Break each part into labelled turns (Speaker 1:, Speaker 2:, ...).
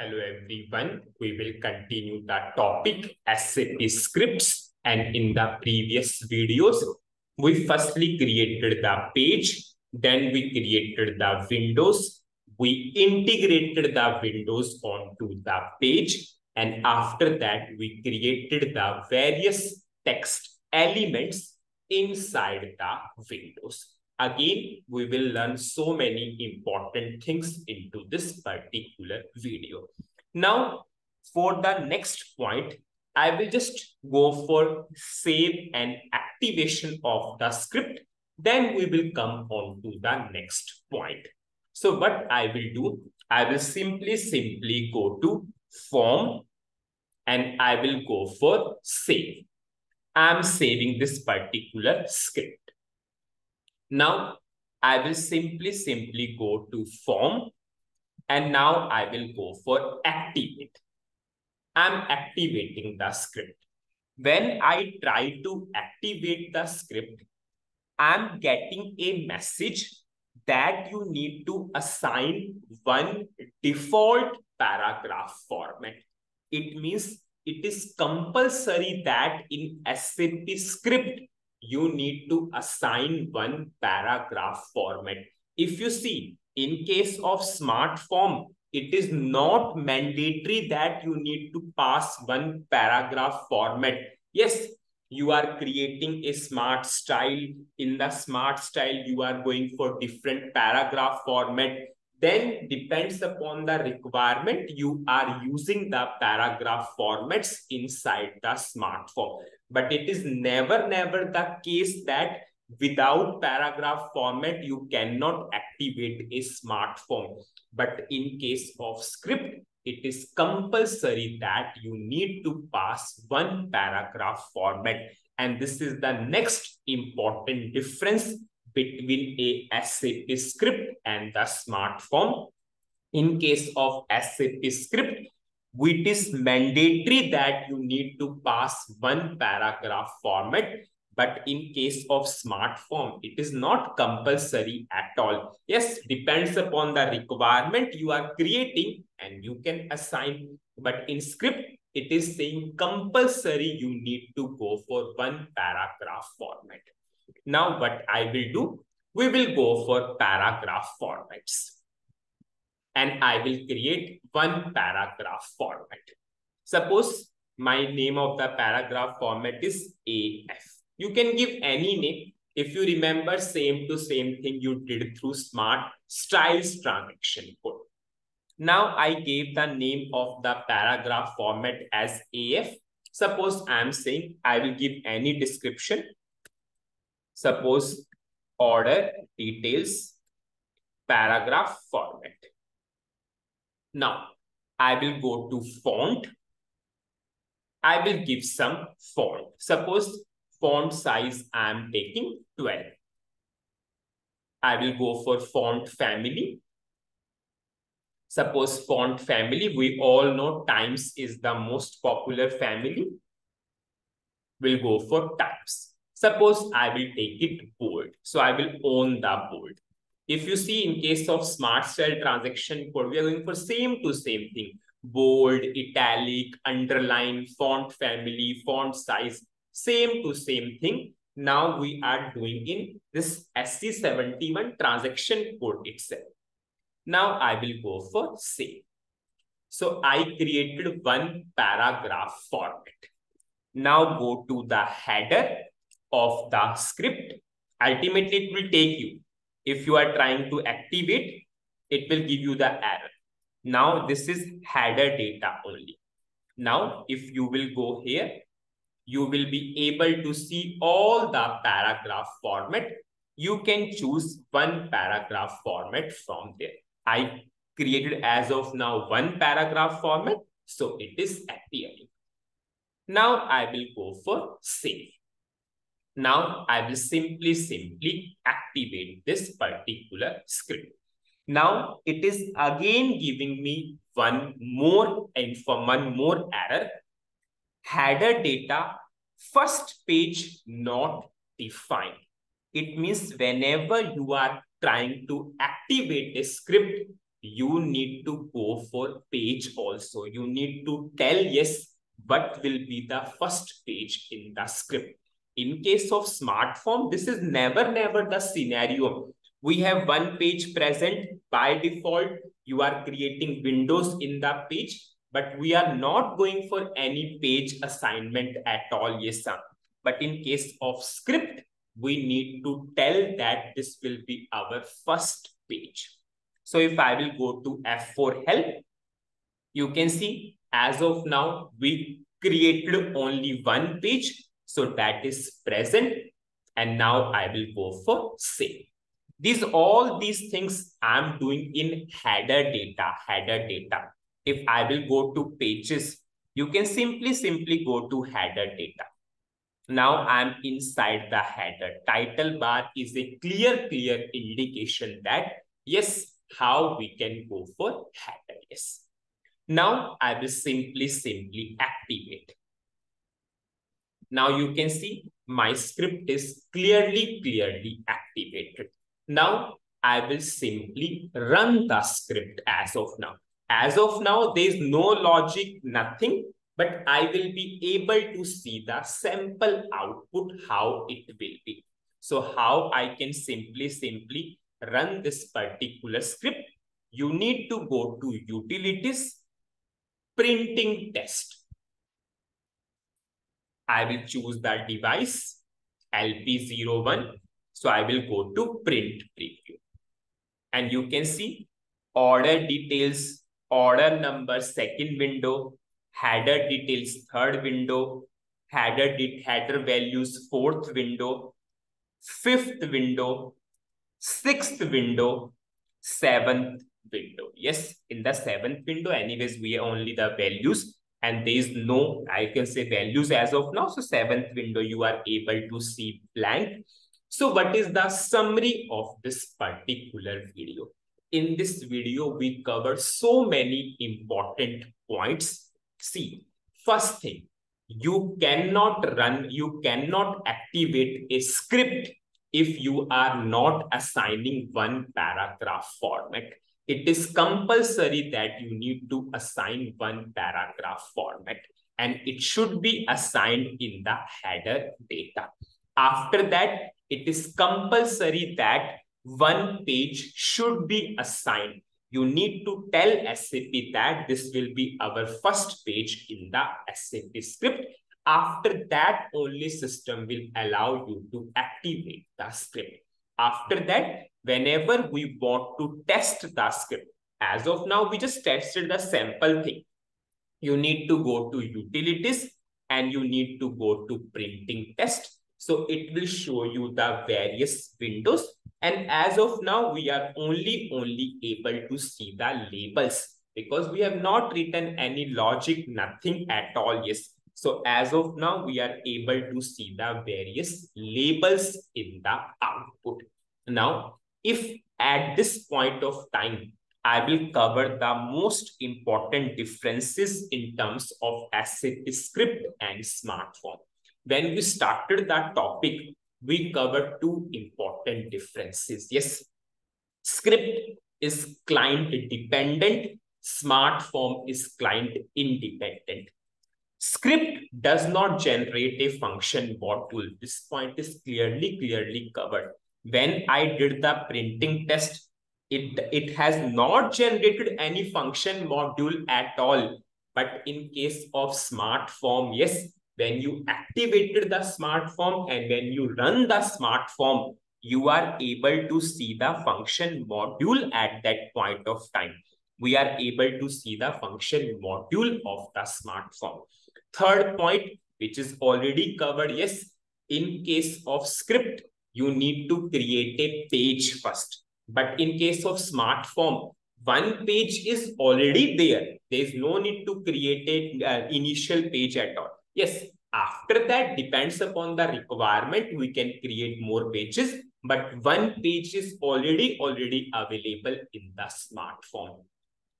Speaker 1: Hello everyone. We will continue the topic SAP scripts and in the previous videos, we firstly created the page, then we created the windows, we integrated the windows onto the page and after that we created the various text elements inside the windows. Again, we will learn so many important things into this particular video. Now, for the next point, I will just go for save and activation of the script. Then we will come on to the next point. So what I will do, I will simply, simply go to form and I will go for save. I'm saving this particular script. Now, I will simply, simply go to form and now I will go for activate. I'm activating the script. When I try to activate the script, I'm getting a message that you need to assign one default paragraph format. It means it is compulsory that in SAP script, you need to assign one paragraph format. If you see, in case of smart form, it is not mandatory that you need to pass one paragraph format. Yes, you are creating a smart style. In the smart style, you are going for different paragraph format. Then depends upon the requirement, you are using the paragraph formats inside the smart form. But it is never, never the case that without paragraph format, you cannot activate a smart form. But in case of script, it is compulsory that you need to pass one paragraph format. And this is the next important difference between a SAP script and the smart form. In case of SAP script, it is mandatory that you need to pass one paragraph format. But in case of smart form, it is not compulsory at all. Yes, depends upon the requirement you are creating and you can assign. But in script, it is saying compulsory you need to go for one paragraph format. Now what I will do, we will go for paragraph formats and I will create one paragraph format. Suppose my name of the paragraph format is AF. You can give any name. If you remember, same to same thing you did through Smart Styles transaction code. Now I gave the name of the paragraph format as AF. Suppose I'm saying I will give any description. Suppose order details paragraph format. Now, I will go to font. I will give some font. Suppose font size I am taking 12. I will go for font family. Suppose font family, we all know Times is the most popular family. We'll go for Times. Suppose I will take it bold. So I will own the bold. If you see in case of smart style transaction code, we are going for same to same thing. Bold, italic, underline, font family, font size, same to same thing. Now we are doing in this SE71 transaction code itself. Now I will go for save. So I created one paragraph format. Now go to the header of the script. Ultimately, it will take you if you are trying to activate, it will give you the error. Now, this is header data only. Now, if you will go here, you will be able to see all the paragraph format. You can choose one paragraph format from there. I created as of now one paragraph format, so it is appearing. Now I will go for save. Now I will simply, simply activate this particular script. Now it is again giving me one more and for one more error. Header data first page not defined. It means whenever you are trying to activate a script, you need to go for page also. You need to tell, yes, what will be the first page in the script. In case of smart form, this is never, never the scenario. We have one page present by default. You are creating windows in the page, but we are not going for any page assignment at all. Yes, sir. But in case of script, we need to tell that this will be our first page. So if I will go to F4 help, you can see as of now, we created only one page. So that is present. And now I will go for save. These all these things I'm doing in header data, header data. If I will go to pages, you can simply, simply go to header data. Now I'm inside the header. Title bar is a clear, clear indication that, yes, how we can go for header, yes. Now I will simply, simply activate. Now you can see my script is clearly, clearly activated. Now I will simply run the script as of now. As of now, there is no logic, nothing but I will be able to see the sample output, how it will be. So how I can simply, simply run this particular script, you need to go to utilities, printing test. I will choose that device LP01. So I will go to print preview. And you can see order details, order number, second window, header details third window, header, header values fourth window, fifth window, sixth window, seventh window. Yes, in the seventh window, anyways, we are only the values and there is no, I can say values as of now. So seventh window, you are able to see blank. So what is the summary of this particular video? In this video, we cover so many important points See, first thing, you cannot run, you cannot activate a script if you are not assigning one paragraph format. It is compulsory that you need to assign one paragraph format and it should be assigned in the header data. After that, it is compulsory that one page should be assigned you need to tell SAP that this will be our first page in the SAP script. After that, only system will allow you to activate the script. After that, whenever we want to test the script, as of now, we just tested the sample thing. You need to go to utilities and you need to go to printing test so it will show you the various windows. And as of now, we are only, only able to see the labels because we have not written any logic, nothing at all. Yes. So as of now, we are able to see the various labels in the output. Now, if at this point of time, I will cover the most important differences in terms of SAP script and smart form when we started that topic, we covered two important differences. Yes, script is client dependent, smart form is client independent. Script does not generate a function module. This point is clearly, clearly covered. When I did the printing test, it, it has not generated any function module at all. But in case of smart form, yes, when you activated the smart form and when you run the smart form, you are able to see the function module at that point of time. We are able to see the function module of the smart form. Third point, which is already covered, yes, in case of script, you need to create a page first. But in case of smart form, one page is already there. There is no need to create an uh, initial page at all. Yes, after that depends upon the requirement. We can create more pages, but one page is already, already available in the smart form.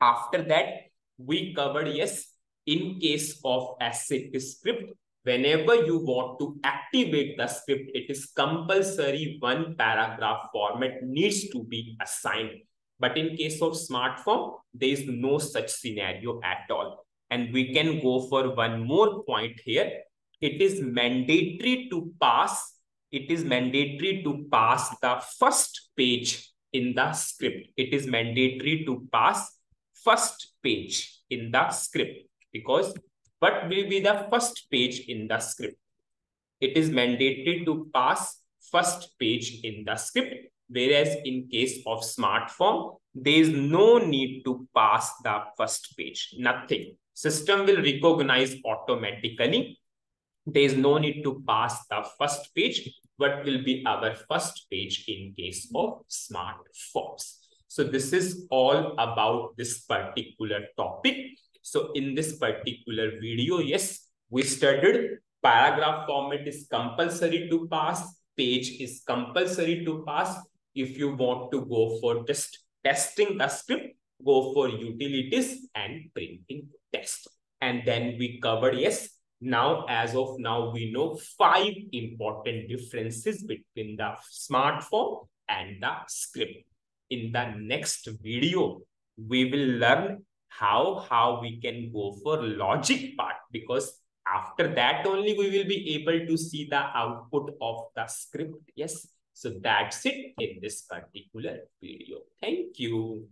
Speaker 1: After that, we covered, yes, in case of SAP script, whenever you want to activate the script, it is compulsory one paragraph format needs to be assigned. But in case of smart form, there is no such scenario at all. And we can go for one more point here. It is mandatory to pass. It is mandatory to pass the first page in the script. It is mandatory to pass first page in the script because what will be the first page in the script? It is mandatory to pass first page in the script. Whereas in case of smart form, there is no need to pass the first page, nothing. System will recognize automatically. There is no need to pass the first page. What will be our first page in case of smart forms? So this is all about this particular topic. So in this particular video, yes, we studied paragraph format is compulsory to pass, page is compulsory to pass. If you want to go for just testing the script, go for utilities and printing test. And then we covered, yes, now as of now, we know five important differences between the smart form and the script. In the next video, we will learn how, how we can go for logic part because after that only we will be able to see the output of the script. Yes. So that's it in this particular video. Thank you.